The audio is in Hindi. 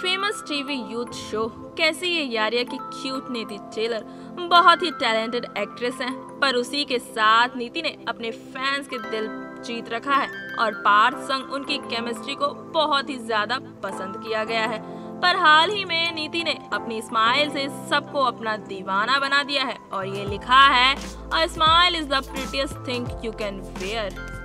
फ़ेमस टीवी यूथ शो कैसी ये यारिया की क्यूट नीति टेलर बहुत ही टैलेंटेड एक्ट्रेस हैं, पर उसी के साथ नीति ने अपने फैंस के दिल जीत रखा है और पार्थ संग उनकी केमिस्ट्री को बहुत ही ज़्यादा पसंद किया गया है। पर हाल ही में नीति ने अपनी स्माइल से सबको अपना दीवाना बना दिया है और ये लिखा है smile is the prettiest thing you can wear